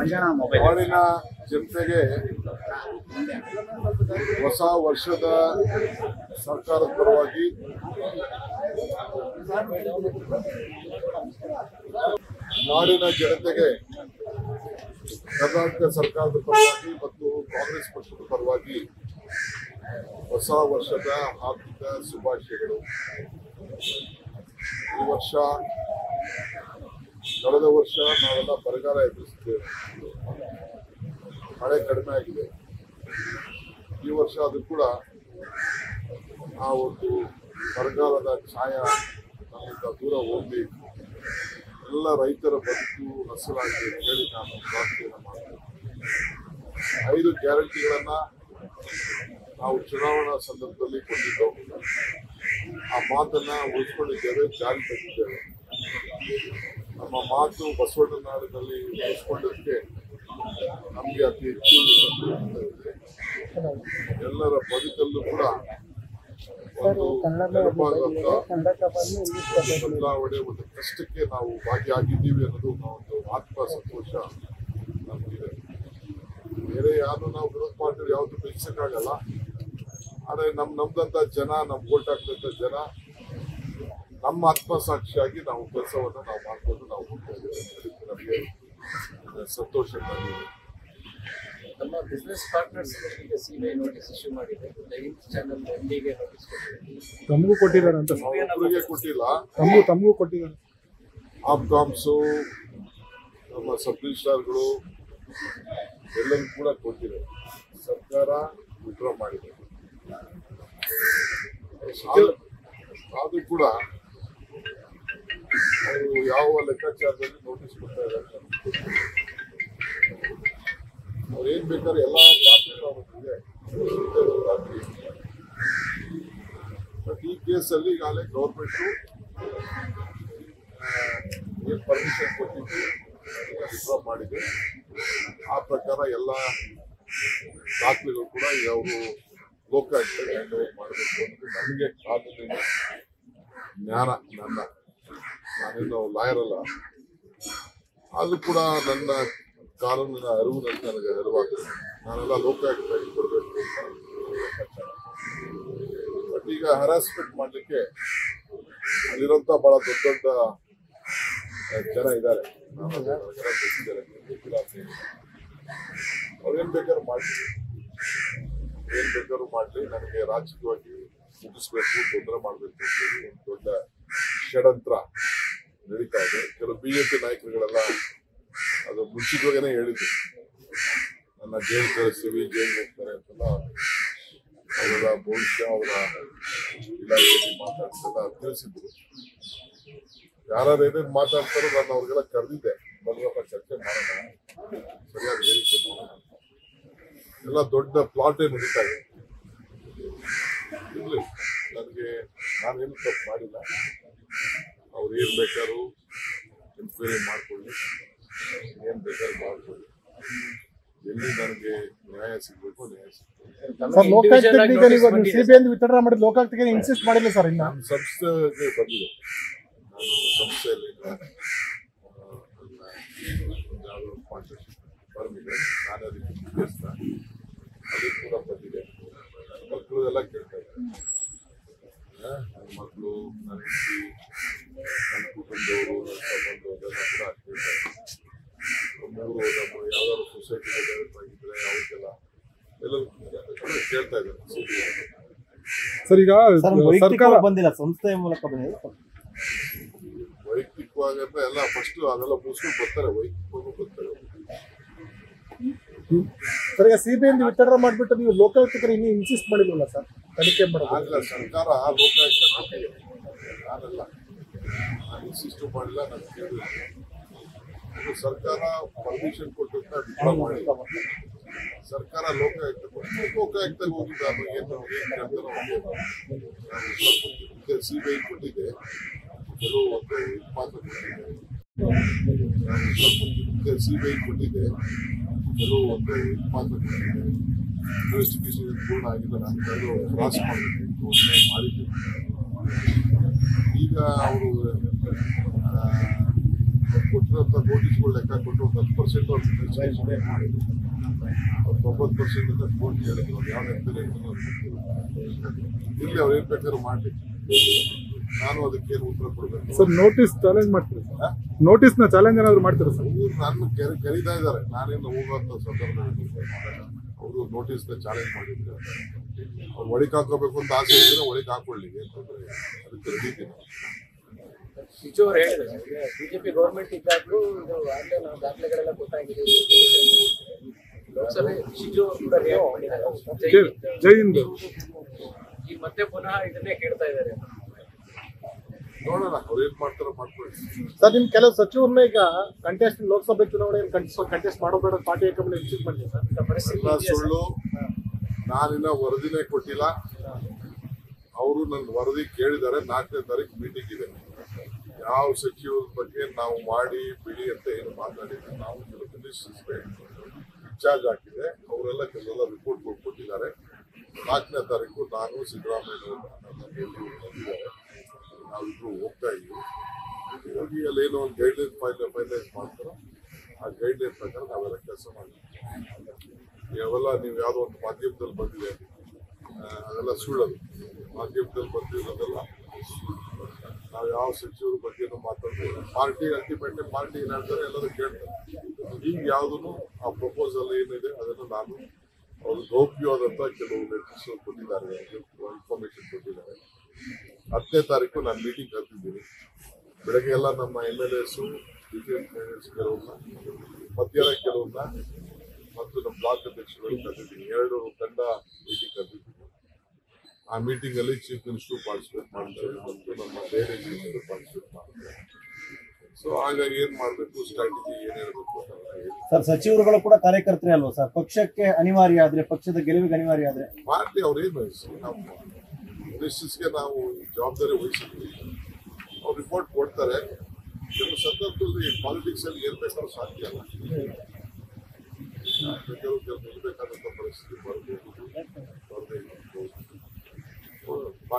ನಾಡಿನ ಜನತೆಗೆ ಹೊಸ ವರ್ಷದ ಸರ್ಕಾರದ ಪರವಾಗಿ ನಾಡಿನ ಜನತೆಗೆ ಕರ್ನಾಟಕ ಸರ್ಕಾರದ ಪರವಾಗಿ ಮತ್ತು ಕಾಂಗ್ರೆಸ್ ಪಕ್ಷದ ಪರವಾಗಿ ಹೊಸ ವರ್ಷದ ಹಾರ್ದಿಕ ಶುಭಾಶಯಗಳು. ಈ ವರ್ಷ ಕಳೆದ ವರ್ಷ ನಾವೆಲ್ಲ ಬರಗಾಲ ಎದುರಿಸಿದ್ದೇವೆ. ಮಳೆ ಕಡಿಮೆ ಆಗಿದೆ. ಈ ವರ್ಷ ಅದು ಕೂಡ ಆ ಒಂದು ಬರಗಾಲದ ಛಾಯ ನಮ್ಮಿಂದ ದೂರ ಹೋಗಬೇಕು. ಎಲ್ಲ ರೈತರ ಬದುಕು ಹಸಿರಾಗಿದೆ ಅಂತ ಹೇಳಿ ನಾನು ಪ್ರಾರ್ಥನೆಯನ್ನು ಮಾಡ್ತೇನೆ. ಐದು ಗ್ಯಾರಂಟಿಗಳನ್ನ ನಾವು ಚುನಾವಣಾ ಸಂದರ್ಭದಲ್ಲಿ ಕೊಟ್ಟಿದ್ದೆವು ಆ ಮಾತನ್ನ ಉಳಿಸ್ಕೊಂಡಿದ್ದೇವೆ, ಜಾರಿ ತಂದಿದ್ದೇವೆ. ನಮ್ಮ ಮಾತು ಬಸವಣ್ಣ ನಾಡಿನಲ್ಲಿ ಉಳಿಸ್ಕೊಂಡದಕ್ಕೆ ನಮಗೆ ಅತಿ ಹೆಚ್ಚು. ಎಲ್ಲರ ಬದುಕಲ್ಲೂ ಕೂಡ ಒಂದು ಬದಲಾವಣೆ ಒಂದು ಕಷ್ಟಕ್ಕೆ ನಾವು ಭಾಗಿಯಾಗಿದ್ದೀವಿ ಅನ್ನೋದು ಒಂದು ಆತ್ಮ ಸಂತೋಷ ನಮಗಿದೆ. ಬೇರೆ ಯಾರು ನಾವು ವಿರೋಧ ಪಾರ್ಟಿ ಯಾವುದು ಬೆಳೆಸೋಕ್ಕಾಗಲ್ಲ. ಆದರೆ ನಮ್ಮ ನಮ್ದಂಥ ಜನ ನಮ್ಮ ಓಟ್ ಹಾಕ್ದಂತ ಜನ, ನಮ್ಮ ಆತ್ಮಸಾಕ್ಷಿಯಾಗಿ ನಾವು ಕೆಲಸವನ್ನು ನಾವು ಮಾಡ್ಕೊಂಡು ನಮಗೆ ಸಂತೋಷ ತಂದಿದೆ ನಮ್ಮ ಬಿಸ್ನೆಸ್ ಪಾರ್ಟ್ನರ್ಸ್ ಈಗ ಸಿಬಿಐ ನೋಟಿಸ್ ಇಶ್ಯೂ ಮಾಡಿದೆ. ಲೈನ್ಸ್ ಚಾನಲ್ ಎಂಡಿಗೆ ನೋಟಿಸ್ ಕೊಟ್ಟಿದೆ. ತಮಗೂ ಕೊಟ್ಟಿದ್ದಾರೆ ಅಂತ. ಅವರಿಗೆ ಕೊಟ್ಟಿಲ್ಲ. ತಮಗೂ ತಮಗೂ ಕೊಟ್ಟಿದ್ದಾರೆ. ಆಪ್ಕಾಮ್ಸು ನಮ್ಮ ಸಬ್ ರಿಜಿಸ್ಟ್ರಾರ್ಗಳು ಎಲ್ಲರೂ ಕೂಡ ಕೊಟ್ಟಿದೆ. ಸರ್ಕಾರ ವಿಡ್ರಾ ಮಾಡಿದೆ. ಆದ್ರೂ ಕೂಡ ಅವರು ಯಾವ ಲೆಕ್ಕಾಚಾರದಲ್ಲಿ ನೋಟಿಸ್ ಕೊಡ್ತಾ ಇದ್ದಾರೆ ಅವ್ರು ಏನ್ ಬೇಕಾದ್ರೆ ಎಲ್ಲ ದಾಖಲೆ. ಬಟ್ ಈ ಕೇಸಲ್ಲಿ ಈಗಾಗಲೇ ಗೌರ್ಮೆಂಟು ಪರ್ಮಿಷನ್ ಕೊಟ್ಟಿದ್ದು ವಿಡ್ರಾ ಮಾಡಿದೆ ಆ ಪ್ರಕಾರ ಎಲ್ಲ ದಾಖಲೆಗಳು ಕೂಡ ಈಗ ಅವರು ಲೋಕಾಯುಕ್ತ ಹ್ಯಾಂಡ್ ಓವರ್ ಮಾಡಬೇಕು ಅನ್ನೋದು ನನಗೆ ಕಾನೂನಿನ ಜ್ಞಾನ ನನ್ನ ನಾನೇನು ಲಾಯರ್ ಅಲ್ಲ ಅದು ಕೂಡ ನನ್ನ ಕಾನೂನಿನ ಅರಿವು ನನಗೆ ನನಗೆ ನಾನೆಲ್ಲ ಲೋಕಾಯುಕ್ತ ಕೊಡಬೇಕು. ಬಟ್ ಈಗ ಹರಾಸ್ಮೆಂಟ್ ಮಾಡಲಿಕ್ಕೆ ಅಲ್ಲಿರೋಂಥ ಬಹಳ ದೊಡ್ಡ ದೊಡ್ಡ ಜನ ಇದ್ದಾರೆ. ಅವ್ರೇನ್ ಬೇಕಾದ್ರೂ ಮಾಡಲಿ. ಏನ್ ಬೇಕಾದ್ರೂ ಮಾಡಲಿ. ನನಗೆ ರಾಜಕೀಯವಾಗಿ ಮುಗಿಸ್ಬೇಕು, ತೊಂದರೆ ಮಾಡಬೇಕು ದೊಡ್ಡ ಷಡ್ಯಂತ್ರ. ನಡೀತಾ ಇದೆ. ಕೆಲವು ಬಿಜೆಪಿ ನಾಯಕರುಗಳೆಲ್ಲ ಅದು ಮುಂಚಿತವಾಗೇನೆ ಹೇಳಿದ್ರು. ನನ್ನ ಜೈಲ್ ಕಳಿಸ್ತೀವಿ ಜೈಲ್ ಹೋಗ್ತಾರೆ ಅಂತೆಲ್ಲ. ಅವರ ಭವಿಷ್ಯ ಅವರ ಇಲಾಖೆಯಲ್ಲಿ ಮಾತಾಡ್ತಾರೆಲ್ಲ ತಿಳಿಸಿದ್ರು. ಯಾರು ಏನೇನು ಮಾತಾಡ್ತಾರೋ ನಾನು ಅವ್ರಿಗೆಲ್ಲ ಕರೆದಿದ್ದೆ. ಬಂದ್ರಪ್ಪ ಚರ್ಚೆ ಮಾಡೋಣ ಸರಿಯಾದ ಹೇಳಿಕೆ ಮಾಡೋಣ. ಎಲ್ಲ ದೊಡ್ಡ ಪ್ಲಾಟೇ ನಡೀತಾ ಇದೆ. ಇರಲಿ, ನನಗೆ ನಾನೇನು ತಪ್ಪು ಮಾಡಿಲ್ಲ. ಅವ್ರು ಏನ್ ಬೇಕಾದ್ರು ಎನ್ಕ್ವೈರಿ ಮಾಡ್ಕೊಳ್ಳಿ. ಏನು ಬೇಕಾದ್ರೂ ಮಾಡ್ಕೊಳ್ಳಿ. ಎಲ್ಲಿ ನನಗೆ ನ್ಯಾಯ ಸಿಗಬೇಕು ನ್ಯಾಯ ಸಿಗ್ಬೇಕು ಸಿಬಿಐ ವಿತರಣೆ ಮಾಡಿದ ಲೋಕಾಯುಕ್ತಕ್ಕೆ ಇನ್ಸಿಸ್ಟ್ ಮಾಡಿಲ್ಲ ಸರ್ ಇನ್ನ? ಸಂಸ್ಥೆಗೆ ಬಂದಿದೆ. ನಾನು ಸಂಸ್ಥೆಯಲ್ಲಿ ಇದೆ. ನಾನು ಅದಕ್ಕೆ ಮುಖ್ಯಸ್ಥ. ಅದು ಕೂಡ ಬಂದಿದೆ. ಮಕ್ಕಳು ಎಲ್ಲ ಕೇಳ್ತಾ ಇದ್ದಾರೆ. ನನ್ನ ಮಕ್ಕಳು ನನ್ನ ಹೆಂಡತಿ ನನ್ನ ಕುಟುಂಬದವರು ನನ್ನ ಸಂಬಂಧದವರೆಲ್ಲ ಕೂಡ ಕೇಳ್ತಾ ಇದ್ದಾರೆ ಮೂರು ನಮ್ಮ ಯಾವ್ದಾದ್ರು ಸೊಸೈಟಿ ಡೆವಲಪ್ ಆಗಿದ್ರೆ ಅವಕ್ಕೆಲ್ಲ ಎಲ್ಲರೂ ಕೂಡ ಕೇಳ್ತಾ ಇದ್ದಾರೆ CBI. ಸರ್ ಈಗ ಸರ್ಕಾರ ವೈಯಕ್ತಿಕವಾಗಿ ಬಂದಿಲ್ಲ ಸಂಸ್ಥೆಯ ಮೂಲಕ ಬಂದಿಲ್ಲ. ವೈಯಕ್ತಿಕವಾಗಿ ಅಂದ್ರೆ ಎಲ್ಲ ಫಸ್ಟ್ ಅದೆಲ್ಲ ಮುಗಿಸ್ಕೊಂಡು ಬರ್ತಾರೆ ವೈಯಕ್ತಿಕವಾಗೂ ಬರ್ತಾರೆ. ಸರ್ ಈಗ ಸಿಬಿಐ ವಿತರಣೆ ಮಾಡಿಬಿಟ್ಟು ನೀವು ಲೋಕಾಯುಕ್ತರು ಇನ್ನೂ ಇನ್ಸಿಸ್ಟ್ ಮಾಡಿಲ್ವಲ್ಲ ಸರ್? ತನಿಖೆ ಮಾಡೋದು? ಆಗಲ್ಲ ಸರ್ಕಾರ ಲೋಕಾಯುಕ್ತ ಕೊಟ್ಟಿದೆ ನಾನಲ್ಲ ನಾನು ಇನ್ಸಿಸ್ಟು ಮಾಡಿಲ್ಲ ನಾನು ಕೇಳಿಲ್ಲ. ಸರ್ಕಾರ ಪರ್ಮಿಷನ್ ಕೊಟ್ಟು ಮಾಡಿ ಸರ್ಕಾರ ಲೋಕಾಯುಕ್ತ ಲೋಕಾಯುಕ್ತಗೆ ಹೋಗಿ ಬಗ್ಗೆ ಏನು ಏನು ಕೇಳ್ತಾರೋ ಹಾಗೆ ಸಿಬಿಐ ಕೊಟ್ಟಿದೆ. ಕೆಲವು ಒಂದು ಮಾತ್ರ ಕೊಟ್ಟಿದೆ. ಐ ಕೊಟ್ಟಿದೆ. ಕೆಲವು ಒಂದು ಮಾತ್ರ ಕೊಟ್ಟಿದೆ. ಇನ್ವೆಸ್ಟಿಗೇಷನ್ ಪೂರ್ಣ ಆಗಿಲ್ಲ. ನಾನು ಕೆಲವು ಕ್ರಾಸ್ ಅಂತ ಮಾಡಿದ್ದೆ ಈಗ ಅವರು ಕೊಟ್ಟಿರೋಂಥ ನೋಟಿಸ್ಗಳು ಲೆಕ್ಕ ಕೊಟ್ಟು ಒಂದು ಹತ್ತು ಪರ್ಸೆಂಟ್ ಅವ್ರು ಮಾಡಿದ್ರು. ತೊಂಬತ್ತು ಪರ್ಸೆಂಟ್ ಅಂತ ಕೋರ್ಟ್ ಹೇಳಿದ್ರು ಅವ್ರು ಯಾವ ಗೊತ್ತಿಲ್ಲ. ಇಲ್ಲಿ ಅವ್ರು ಏನ್ ಬೇಕಾದ್ರೂ ಮಾಡಲಿ ನಾನು ಅದಕ್ಕೇನು ಉತ್ತರ ಕೊಡಬೇಕು ಸರ್ ನೋಟಿಸ್ ಚಾಲೆಂಜ್ ಮಾಡ್ತೀರಾ ಸರ್? ನೋಟಿಸ್ನ ಚಾಲೆಂಜ್ ಏನಾದ್ರು ಮಾಡ್ತೀರಾ ಸರ್? ಇವ್ರು ನನ್ನ ಕರಿ ಕರೀತಾ ಇದ್ದಾರೆ. ನಾನೇನು ಹೋಗುವಂತ ಸಂದರ್ಭದಲ್ಲಿ ಅವರು ನೋಟಿಸ್ ಚಾಲೆಂಜ್ ಮಾಡಿದ್ರು. ಅವ್ರು ಒಳಗೆ ಹಾಕೋಬೇಕು ಅಂತ ಆಸೆ ಇದ್ರೆ ಒಳಗೆ ಹಾಕೊಳ್ಳಿ ಅಂತಂದ್ರೆ. ಅದಕ್ಕೆ ರೆಡಿ ಇದ್ದೀನಿ. ಸಿಜು ಅವ್ರು ಹೇಳಿದ್ರು ಬಿಜೆಪಿ ಗೌರ್ಮೆಂಟ್ ಇದ್ದಾಗ್ಲೂ ಇದು ಆಗ್ಲೇ ನಾವು ದಾಖಲೆಗಳೆಲ್ಲ ಕೊಟ್ಟಾಗಿದೆ. ಜೈ ಹಿಂದ್. ಈಗ ಮತ್ತೆ ಪುನಃ ಇದನ್ನೇ ಕೇಳ್ತಾ ಇದ್ದಾರೆ. ನೋಡೋಣ ಅವ್ರು ಏನ್ ಮಾಡ್ತಾರೋ ಮಾಡ್ಕೊಳ್ಳಿ. ಸರ್ ನಿಮ್ ಕೆಲವು ಸಚಿವರನ್ನ ಈಗ ಕಂಟೆಸ್ಟ್ ಲೋಕಸಭೆ ಚುನಾವಣೆಯಲ್ಲಿ ಕಂಟೆಸ್ಟ್ ಕಂಟೆಸ್ಟ್ ಮಾಡೋಬೇಡ ಪಾರ್ಟಿ ಹೈಕಮಾಂಡ್ ಇನ್ಸಿಸ್ಟ್ ಮಾಡಿದೆ ಸರ್? ಸುಳ್ಳು. ನಾನಿನ್ನ ವರದಿನೇ ಕೊಟ್ಟಿಲ್ಲ. ಅವರು ನನ್ನ ವರದಿ ಕೇಳಿದ್ದಾರೆ. ನಾಲ್ಕನೇ ತಾರೀಕು ಮೀಟಿಂಗ್ ಇದೆ. ಯಾವ ಸಚಿವರ ಬಗ್ಗೆ ನಾವು ಮಾಡಿ ಬಿಡಿ ಅಂತ ಏನು ಮಾತಾಡಿದ್ರೆ ನಾವು ಕೆಲವು ಇನ್ಚಾರ್ಜ್ ಹಾಕಿದೆ ಅವರೆಲ್ಲ ಕೆಲವೆಲ್ಲ ರಿಪೋರ್ಟ್ ಕೊಟ್ಟಿದ್ದಾರೆ ನಾಲ್ಕನೇ ತಾರೀಕು ನಾನು ಸಿದ್ದರಾಮಯ್ಯ ನಾವಿಬ್ರು ಹೋಗ್ತಾ ಇದ್ದೀವಿ ಹೋಗಿ ಅಲ್ಲಿ ಏನೋ ಒಂದು ಗೈಡ್ಲೈನ್ ಫೈನಲ್ ಫೈನಲೈಸ್ ಮಾಡ್ತಾರೋ, ಆ ಗೈಡ್ಲೈನ್ ಪ್ರಕಾರ ನಾವೆಲ್ಲ ಕೆಲಸ ಮಾಡ್ತೀವಿ. ಇವೆಲ್ಲ ನೀವು ಯಾವುದೋ ಒಂದು ಮಾಧ್ಯಮದಲ್ಲಿ ಬಂದಿದೆ ಅದೆಲ್ಲ ಸುಳ್ಳದು. ಮಾಧ್ಯಮದಲ್ಲಿ ಬಂದಿರೋದೆಲ್ಲ. ನಾವು ಯಾವ ಸಚಿವರ ಬಗ್ಗೆನೂ ಮಾತಾಡ್ತೀವಿ ಪಾರ್ಟಿ ಅಲ್ಟಿಮೇಟ್ಲಿ ಪಾರ್ಟಿ ಏನ್ ಎಲ್ಲರೂ ಕೇಳ್ತಾರೆ. ಈಗ ಯಾವುದೂ ಆ ಪ್ರಪೋಸಲ್ ಏನಿದೆ ಅದನ್ನು ನಾನು ಅವರು ಗೌಪ್ಯವಾದಂಥ ಕೆಲವು ಲೆಟರ್ಸ್ ಕೊಟ್ಟಿದ್ದಾರೆ ಇನ್ಫಾರ್ಮೇಶನ್ ಕೊಟ್ಟಿದ್ದಾರೆ. ಹತ್ತನೇ ತಾರೀಕು ನಾನು ಮೀಟಿಂಗ್ ಕರ್ತಿದ್ದೀನಿ ಬೆಳಗ್ಗೆ ಎಲ್ಲ ನಮ್ಮ ಎಂ ಎಲ್ ಎಸ್ ಕೆಲವನ್ನ ಮಧ್ಯಾಹ್ನ ಕೆಲವನ್ನ ಮತ್ತು ನಮ್ಮ ಬ್ಲಾಕ್ ಅಧ್ಯಕ್ಷರು ಕರೆದಿದ್ದೀನಿ. ಎರಡು ಆ ಮೀಟಿಂಗ್ ಅಲ್ಲಿ ಚೀಫ್ ಮಿನಿಸ್ಟರ್ ಪಾರ್ಟಿಸಿಪೇಟ್ ಮಾಡ್ತಾರೆ ಮತ್ತು ನಮ್ಮ ಬೇರೆ ಮಿನಿಸ್ಟರ್ ಪಾರ್ಟಿಸಿಪೇಟ್ ಮಾಡ್ತಾರೆ. ಸೊ ಹಾಗಾಗಿ ಏನ್ ಮಾಡಬೇಕು? ಸ್ಟ್ರಾಟಜಿ ಏನ್ ಹೇಳ್ಬೇಕು ಅಂತ ಸರ್ ಸಚಿವರುಗಳು ಕೂಡ ಕಾರ್ಯಕರ್ತರೇ ಅಲ್ವಾ ಸರ್? ಪಕ್ಷಕ್ಕೆ ಅನಿವಾರ್ಯ ಆದ್ರೆ ಪಕ್ಷದ ಗೆಲುವಿಗೆ ಅನಿವಾರ್ಯ ಆದ್ರೆ? ಪಾರ್ಟಿ ಅವ್ರೇನು ವಹಿಸಿ ನಾವು ಮಿನಿಸ್ಟರ್ಸ್ಗೆ ನಾವು ಜವಾಬ್ದಾರಿ ವಹಿಸಿದ್ವಿ. ಅವ್ರು ರಿಪೋರ್ಟ್ ಕೊಡ್ತಾರೆ. ಕೆಲವು ಸಂದರ್ಭದಲ್ಲಿ ಪಾಲಿಟಿಕ್ಸ್ ಅಲ್ಲಿ ಏನ್ ಬೇಕಾದ್ರೂ ಸಾಧ್ಯ ಅಲ್ಲ. ಕೆಲವು ಕೆಲವು ಪರಿಸ್ಥಿತಿ ಬರ್ಬೋದು ಬರ್ದೇ ಇರ್ಬೋದು. ಪಾರ್ಟಿ ಕ್ಯಾಂಡಿಡೇಟ್ ಕೊಡ್ತಾ ಅಂತ ಕ್ಯಾಂಡಿಡೇಟ್ ಕೊರತೆ ಇದೆ ಕಾಂಗ್ರೆಸ್ಗೆ ಕಾರಣಕ್ಕೋಸ್ಕರ ಅಲ್ವಾ? ಸುಳ್ಳು ಕ್ಯಾಂಡಿಡೇಟ್ಗಳಿಗೆ ಗೊತ್ತೇ ಏನಿಲ್ಲ ಕ್ಯಾಂಡಿಡೇಟ್ಗಳು ಬೇಕಾದಷ್ಟು ಜನ ಇದ್ದಾರೆ